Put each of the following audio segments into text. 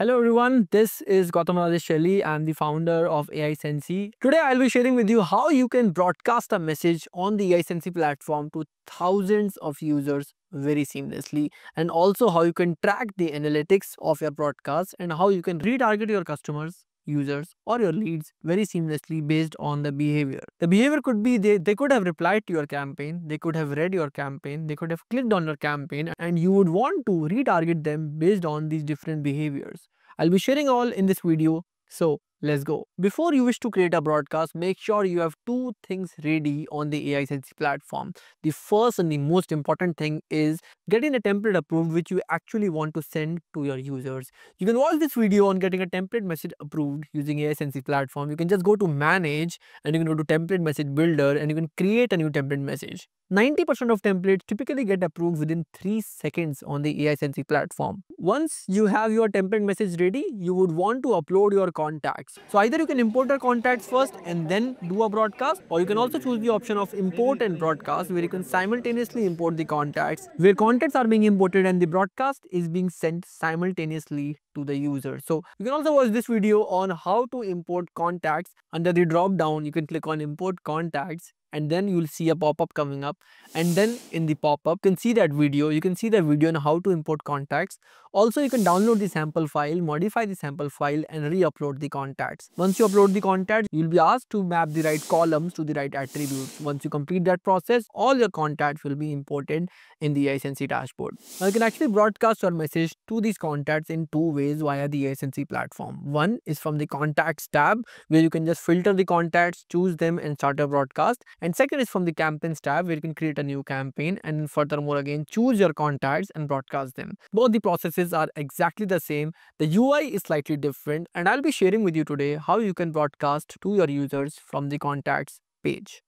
Hello everyone, this is Gautam Shelley. I'm the founder of AiSensy. Today I'll be sharing with you how you can broadcast a message on the AiSensy platform to thousands of users very seamlessly and also how you can track the analytics of your broadcast and how you can retarget your customers users or your leads very seamlessly based on the behavior. The behavior could be they, they could have replied to your campaign, they could have read your campaign, they could have clicked on your campaign and you would want to retarget them based on these different behaviors. I'll be sharing all in this video. So Let's go. Before you wish to create a broadcast, make sure you have two things ready on the AiSensy platform. The first and the most important thing is getting a template approved which you actually want to send to your users. You can watch this video on getting a template message approved using AiSensy platform. You can just go to manage and you can go to template message builder and you can create a new template message. 90% of templates typically get approved within 3 seconds on the AiSensy platform. Once you have your template message ready, you would want to upload your contacts. So either you can import your contacts first and then do a broadcast or you can also choose the option of import and broadcast where you can simultaneously import the contacts. Where contacts are being imported and the broadcast is being sent simultaneously to the user. So you can also watch this video on how to import contacts under the drop down you can click on import contacts and then you'll see a pop-up coming up. And then in the pop-up you can see that video. You can see the video on how to import contacts. Also you can download the sample file modify the sample file and re-upload the contacts. Once you upload the contacts you'll be asked to map the right columns to the right attributes. Once you complete that process all your contacts will be imported in the Sensei dashboard. Now you can actually broadcast your message to these contacts in two ways via the Sensei platform. One is from the contacts tab where you can just filter the contacts choose them and start a broadcast and second is from the campaigns tab where you can create a new campaign and furthermore again choose your contacts and broadcast them. Both the processes are exactly the same. The UI is slightly different and I'll be sharing with you today how you can broadcast to your users from the contacts page.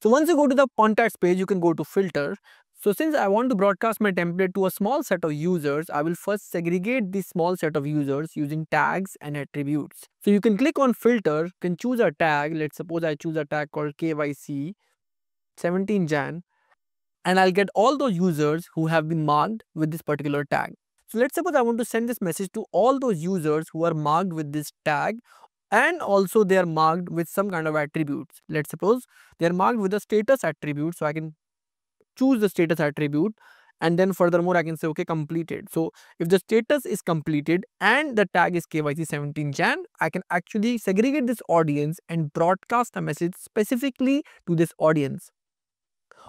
So once you go to the contacts page, you can go to filter. So since I want to broadcast my template to a small set of users, I will first segregate this small set of users using tags and attributes. So you can click on filter, can choose a tag. Let's suppose I choose a tag called KYC 17 Jan and I'll get all those users who have been marked with this particular tag. So let's suppose I want to send this message to all those users who are marked with this tag and also they are marked with some kind of attributes. Let's suppose they are marked with a status attribute. So I can choose the status attribute and then furthermore I can say okay completed. So if the status is completed and the tag is KYC 17 Jan, I can actually segregate this audience and broadcast a message specifically to this audience.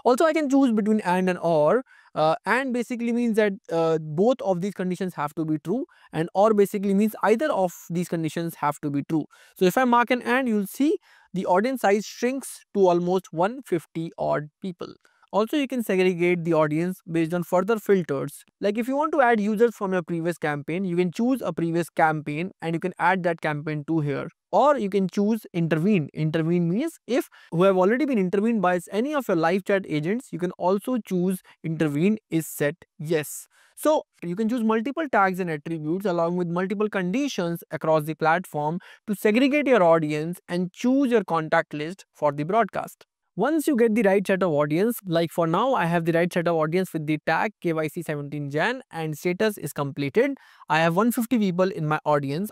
Also, I can choose between and and or. Uh, and basically means that uh, both of these conditions have to be true and or basically means either of these conditions have to be true. So if I mark an and, you'll see the audience size shrinks to almost 150 odd people. Also, you can segregate the audience based on further filters. Like if you want to add users from your previous campaign, you can choose a previous campaign and you can add that campaign to here. Or you can choose intervene. Intervene means if who have already been intervened by any of your live chat agents, you can also choose intervene is set yes. So you can choose multiple tags and attributes along with multiple conditions across the platform to segregate your audience and choose your contact list for the broadcast. Once you get the right set of audience, like for now, I have the right set of audience with the tag KYC 17 Jan and status is completed. I have 150 people in my audience.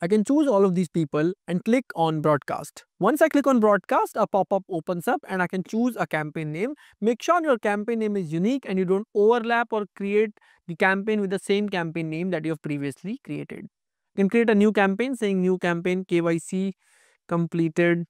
I can choose all of these people and click on broadcast. Once I click on broadcast, a pop-up opens up and I can choose a campaign name. Make sure your campaign name is unique and you don't overlap or create the campaign with the same campaign name that you have previously created. You can create a new campaign saying new campaign KYC completed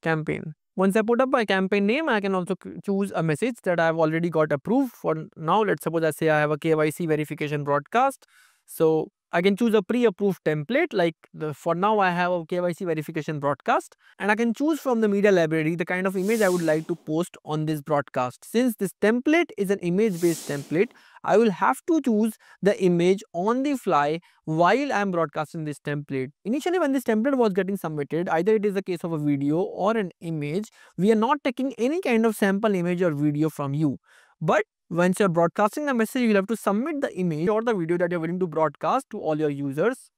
campaign. Once I put up my campaign name, I can also choose a message that I've already got approved for now. Let's suppose I say I have a KYC verification broadcast. So I can choose a pre-approved template like the, for now I have a KYC verification broadcast and I can choose from the media library the kind of image I would like to post on this broadcast. Since this template is an image based template, I will have to choose the image on the fly while I am broadcasting this template. Initially when this template was getting submitted, either it is a case of a video or an image, we are not taking any kind of sample image or video from you. But once you're broadcasting the message, you'll have to submit the image or the video that you're willing to broadcast to all your users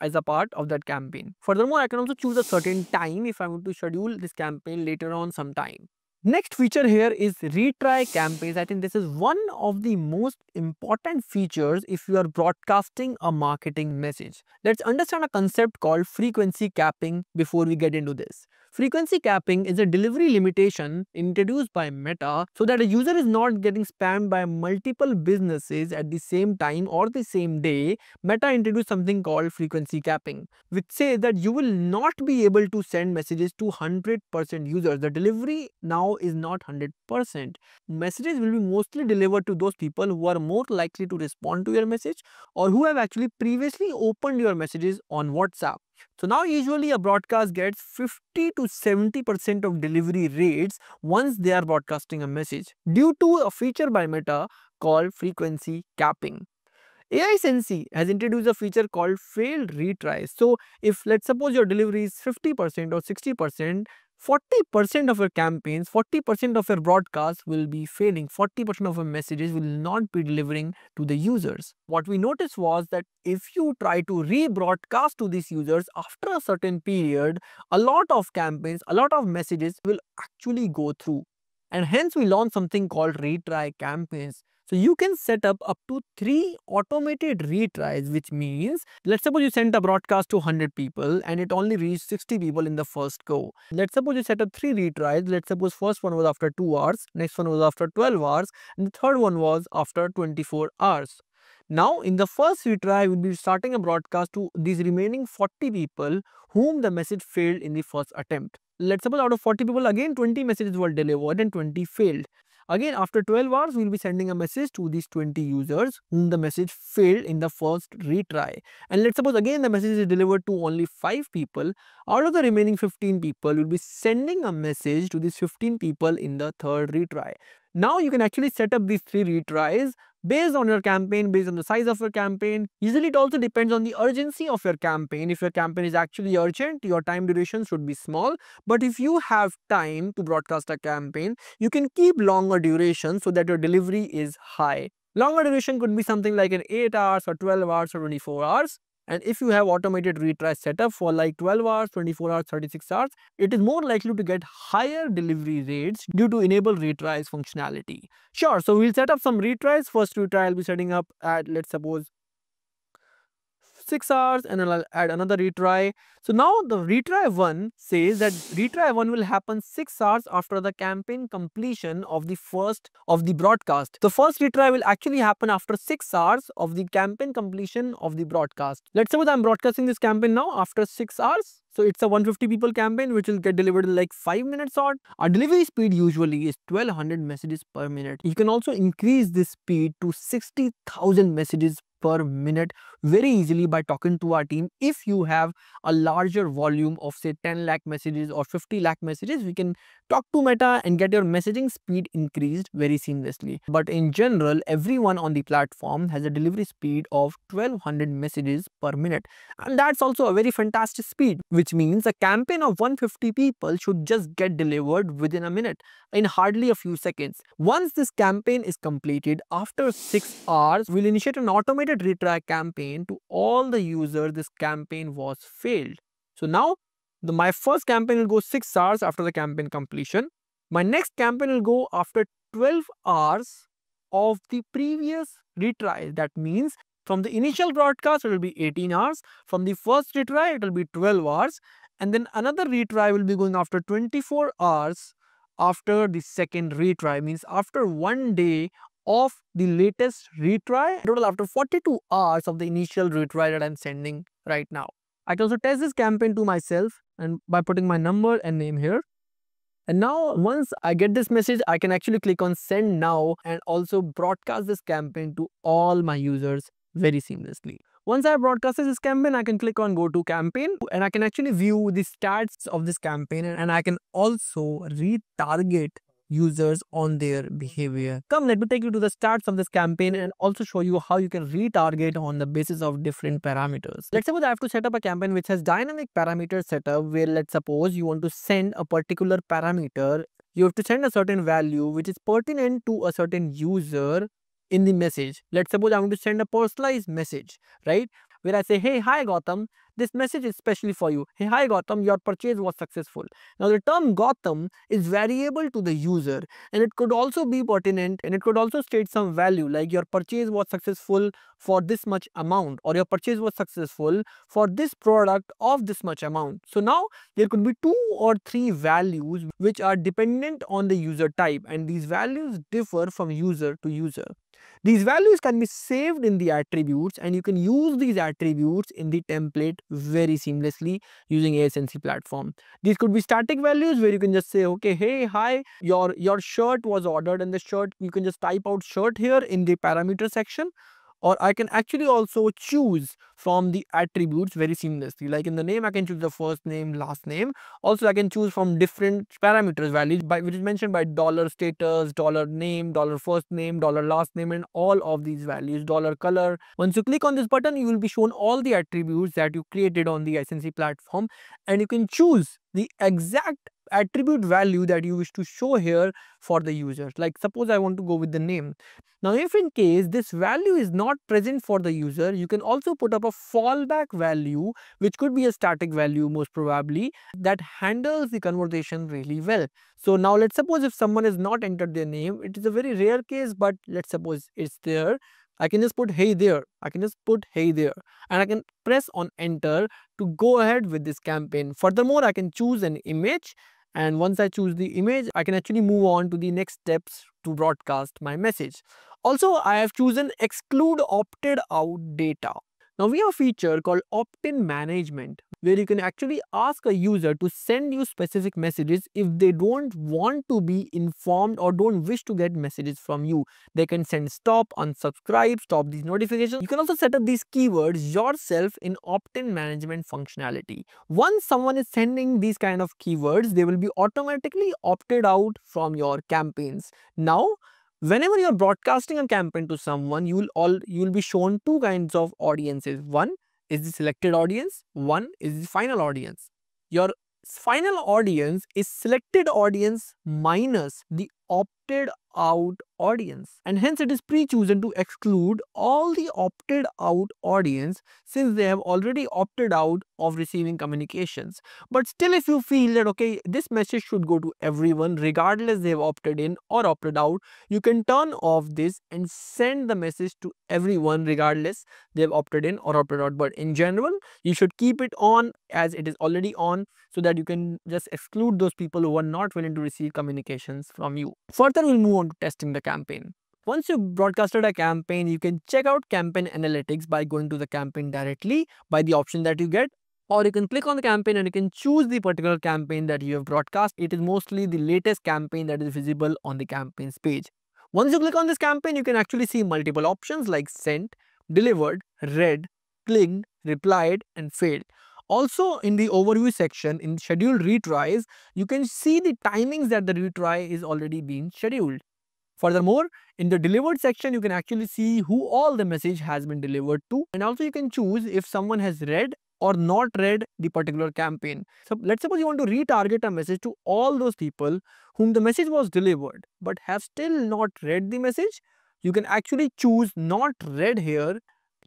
as a part of that campaign. Furthermore, I can also choose a certain time if I want to schedule this campaign later on sometime. Next feature here is retry campaigns. I think this is one of the most important features if you are broadcasting a marketing message. Let's understand a concept called frequency capping before we get into this. Frequency capping is a delivery limitation introduced by Meta so that a user is not getting spammed by multiple businesses at the same time or the same day. Meta introduced something called frequency capping, which says that you will not be able to send messages to 100% users. The delivery now is not 100%. Messages will be mostly delivered to those people who are more likely to respond to your message or who have actually previously opened your messages on WhatsApp. So now usually a broadcast gets 50 to 70% of delivery rates once they are broadcasting a message due to a feature by Meta called frequency capping. AiSensy has introduced a feature called failed retries. So if let's suppose your delivery is 50% or 60%, 40% of your campaigns, 40% of your broadcasts will be failing. 40% of your messages will not be delivering to the users. What we noticed was that if you try to rebroadcast to these users after a certain period, a lot of campaigns, a lot of messages will actually go through. And hence we launched something called retry campaigns. So you can set up up to three automated retries, which means let's suppose you sent a broadcast to 100 people and it only reached 60 people in the first go. Let's suppose you set up three retries. Let's suppose first one was after 2 hours, next one was after 12 hours, and the third one was after 24 hours. Now, in the first retry, we'll be starting a broadcast to these remaining 40 people whom the message failed in the first attempt. Let's suppose out of 40 people, again 20 messages were delivered and 20 failed. Again, after 12 hours, we'll be sending a message to these 20 users whom the message failed in the first retry. And let's suppose again the message is delivered to only 5 people. Out of the remaining 15 people, we'll be sending a message to these 15 people in the third retry. Now you can actually set up these three retries based on your campaign, based on the size of your campaign. Usually it also depends on the urgency of your campaign. If your campaign is actually urgent, your time duration should be small. But if you have time to broadcast a campaign, you can keep longer duration so that your delivery is high. Longer duration could be something like an 8 hours or 12 hours or 24 hours. And if you have automated retry setup for like 12 hours, 24 hours, 36 hours, it is more likely to get higher delivery rates due to enable retries functionality. Sure, so we'll set up some retries. First retry I'll be setting up at let's suppose 6 hours and then I'll add another retry. So now the retry 1 says that retry 1 will happen 6 hours after the campaign completion of the first of the broadcast. The first retry will actually happen after 6 hours of the campaign completion of the broadcast. Let's suppose I'm broadcasting this campaign now after 6 hours. So it's a 150 people campaign which will get delivered in like 5 minutes odd. Our delivery speed usually is 1200 messages per minute. You can also increase this speed to 60,000 messages per minute very easily by talking to our team. If you have a larger volume of say 10 lakh messages or 50 lakh messages, we can talk to Meta and get your messaging speed increased very seamlessly. But in general, everyone on the platform has a delivery speed of 1200 messages per minute. And that's also a very fantastic speed, which means a campaign of 150 people should just get delivered within a minute in hardly a few seconds. Once this campaign is completed, after 6 hours, we'll initiate an automated retry campaign to all the users this campaign was failed. So now the, my first campaign will go 6 hours after the campaign completion. My next campaign will go after 12 hours of the previous retry. That means from the initial broadcast, it will be 18 hours. From the first retry, it will be 12 hours. And then another retry will be going after 24 hours after the second retry. Means after one day of the latest retry, total after 42 hours of the initial retry that I'm sending right now. I can also test this campaign to myself and by putting my number and name here. And now once I get this message, I can actually click on send now and also broadcast this campaign to all my users very seamlessly. Once I broadcasted this campaign, I can click on go to campaign and I can actually view the stats of this campaign and I can also retarget users on their behavior. Come, let me take you to the stats of this campaign and also show you how you can retarget on the basis of different parameters. Let's suppose I have to set up a campaign which has dynamic parameter setup where let's suppose you want to send a particular parameter. You have to send a certain value which is pertinent to a certain user in the message. Let's suppose I want to send a personalized message, right? Where I say, hey, hi Gautam, this message is specially for you. Hey, hi Gautam, your purchase was successful. Now the term Gautam is variable to the user and it could also be pertinent and it could also state some value like your purchase was successful for this much amount or your purchase was successful for this product of this much amount. So now there could be two or three values which are dependent on the user type and these values differ from user to user. These values can be saved in the attributes and you can use these attributes in the template very seamlessly using AiSensy platform. These could be static values where you can just say, okay, hey, hi, your, your shirt was ordered and the shirt, you can just type out shirt here in the parameter section or I can actually also choose from the attributes very seamlessly. Like in the name, I can choose the first name, last name. Also, I can choose from different parameters values by which is mentioned by dollar status, dollar name, dollar first name, dollar last name, and all of these values, dollar color. Once you click on this button, you will be shown all the attributes that you created on the AiSensy platform and you can choose the exact attribute value that you wish to show here for the user. Like suppose I want to go with the name. Now if in case this value is not present for the user, you can also put up a fallback value which could be a static value most probably that handles the conversation really well. So now let's suppose if someone has not entered their name, it is a very rare case but let's suppose it's there. I can just put hey there. I can just put hey there and I can press on enter to go ahead with this campaign. Furthermore, I can choose an image and once I choose the image, I can actually move on to the next steps to broadcast my message. Also, I have chosen exclude opted out data. Now we have a feature called opt-in management where you can actually ask a user to send you specific messages if they don't want to be informed or don't wish to get messages from you. They can send stop, unsubscribe, stop these notifications. You can also set up these keywords yourself in opt-in management functionality. Once someone is sending these kind of keywords, they will be automatically opted out from your campaigns. Now, Whenever you're broadcasting a campaign to someone, you will all you will be shown two kinds of audiences. One is the selected audience, one is the final audience. Your final audience is selected audience minus the opted out audience. And hence it is pre-chosen to exclude all the opted out audience since they have already opted out of receiving communications. But still if you feel that okay this message should go to everyone regardless they have opted in or opted out you can turn off this and send the message to everyone regardless they have opted in or opted out. But in general you should keep it on as it is already on so that you can just exclude those people who are not willing to receive communications from you further we'll move on to testing the campaign. Once you've broadcasted a campaign, you can check out campaign analytics by going to the campaign directly by the option that you get or you can click on the campaign and you can choose the particular campaign that you have broadcast. It is mostly the latest campaign that is visible on the campaigns page. Once you click on this campaign, you can actually see multiple options like sent, delivered, read, clicked, replied and failed. Also in the overview section in scheduled retries, you can see the timings that the retry is already being scheduled. Furthermore, in the delivered section, you can actually see who all the message has been delivered to. And also you can choose if someone has read or not read the particular campaign. So let's suppose you want to retarget a message to all those people whom the message was delivered but have still not read the message. You can actually choose not read here,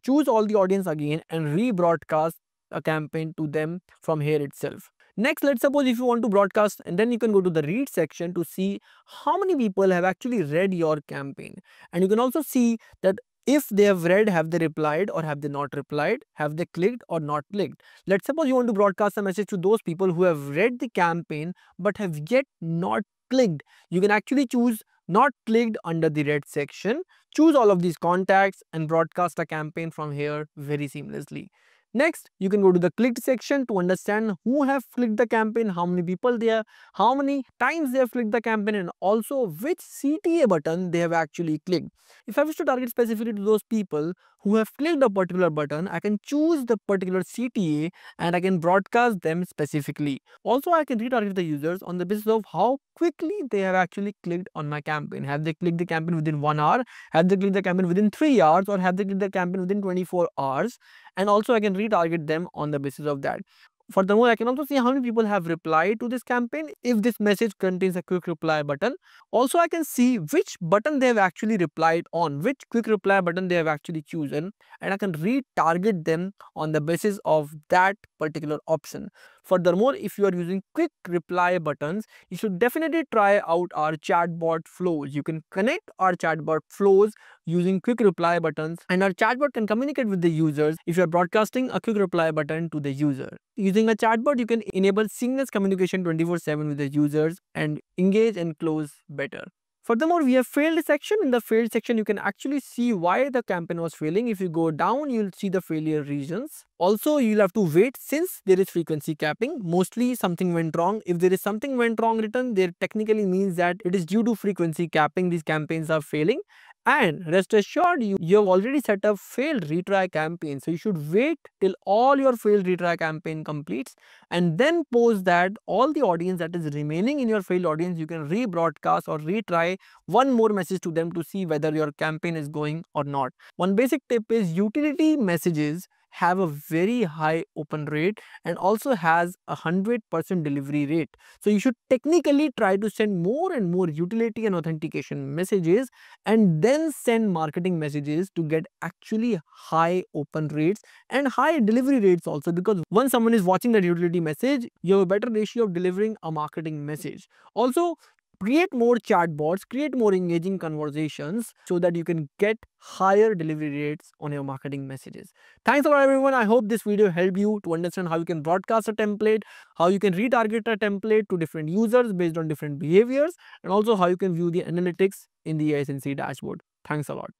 choose all the audience again and rebroadcast a campaign to them from here itself. Next, let's suppose if you want to broadcast and then you can go to the read section to see how many people have actually read your campaign. And you can also see that if they have read, have they replied or have they not replied? Have they clicked or not clicked? Let's suppose you want to broadcast a message to those people who have read the campaign but have yet not clicked. You can actually choose not clicked under the read section. Choose all of these contacts and broadcast a campaign from here very seamlessly. Next, you can go to the clicked section to understand who have clicked the campaign, how many people there, how many times they have clicked the campaign and also which CTA button they have actually clicked. If I wish to target specifically to those people who have clicked a particular button, I can choose the particular CTA and I can broadcast them specifically. Also, I can retarget the users on the basis of how quickly they have actually clicked on my campaign. Have they clicked the campaign within one hour? Have they clicked the campaign within three hours? Or have they clicked the campaign within 24 hours? And also I can retarget them on the basis of that. Furthermore, I can also see how many people have replied to this campaign if this message contains a quick reply button. Also, I can see which button they have actually replied on, which quick reply button they have actually chosen and I can retarget them on the basis of that particular option. Furthermore, if you are using quick reply buttons, you should definitely try out our chatbot flows. You can connect our chatbot flows using quick reply buttons and our chatbot can communicate with the users if you are broadcasting a quick reply button to the user. Using a chatbot, you can enable seamless communication 24-7 with the users and engage and close better. Furthermore, we have failed section. In the failed section, you can actually see why the campaign was failing. If you go down, you'll see the failure regions. Also, you'll have to wait since there is frequency capping. Mostly something went wrong. If there is something went wrong written, there technically means that it is due to frequency capping. These campaigns are failing. And rest assured, you, you have already set up failed retry campaign. So you should wait till all your failed retry campaign completes and then post that all the audience that is remaining in your failed audience, you can rebroadcast or retry one more message to them to see whether your campaign is going or not. One basic tip is utility messages have a very high open rate and also has a 100% delivery rate. So you should technically try to send more and more utility and authentication messages and then send marketing messages to get actually high open rates and high delivery rates also because once someone is watching that utility message, you have a better ratio of delivering a marketing message. Also, create more chatbots, create more engaging conversations so that you can get higher delivery rates on your marketing messages. Thanks a lot everyone. I hope this video helped you to understand how you can broadcast a template, how you can retarget a template to different users based on different behaviors and also how you can view the analytics in the AiSensy dashboard. Thanks a lot.